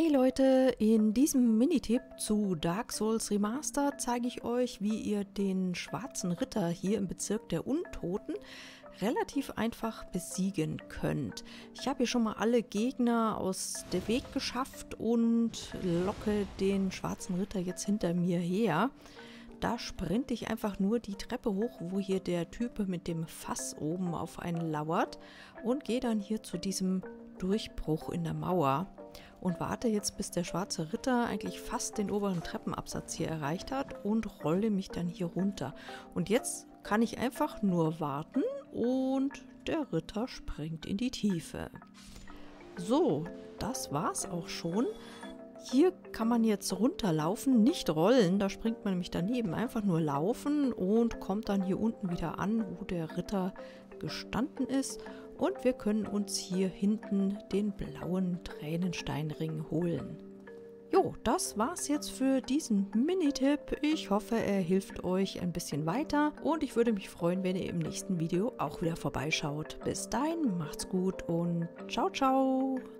Hey Leute, in diesem Minitipp zu Dark Souls Remastered zeige ich euch, wie ihr den schwarzen Ritter hier im Bezirk der Untoten relativ einfach besiegen könnt. Ich habe hier schon mal alle Gegner aus der Weg geschafft und locke den schwarzen Ritter jetzt hinter mir her. Da sprinte ich einfach nur die Treppe hoch, wo hier der Typ mit dem Fass oben auf einen lauert und gehe dann hier zu diesem Durchbruch in der Mauer und warte jetzt, bis der schwarze Ritter eigentlich fast den oberen Treppenabsatz hier erreicht hat und rolle mich dann hier runter. Und jetzt kann ich einfach nur warten und der Ritter springt in die Tiefe. So, das war's auch schon. Hier kann man jetzt runterlaufen, nicht rollen, da springt man nämlich daneben. Einfach nur laufen und kommt dann hier unten wieder an, wo der Ritter gestanden ist. Und wir können uns hier hinten den blauen Tränensteinring holen. Jo, das war's jetzt für diesen Minitipp. Ich hoffe, er hilft euch ein bisschen weiter und ich würde mich freuen, wenn ihr im nächsten Video auch wieder vorbeischaut. Bis dahin, macht's gut und ciao, ciao!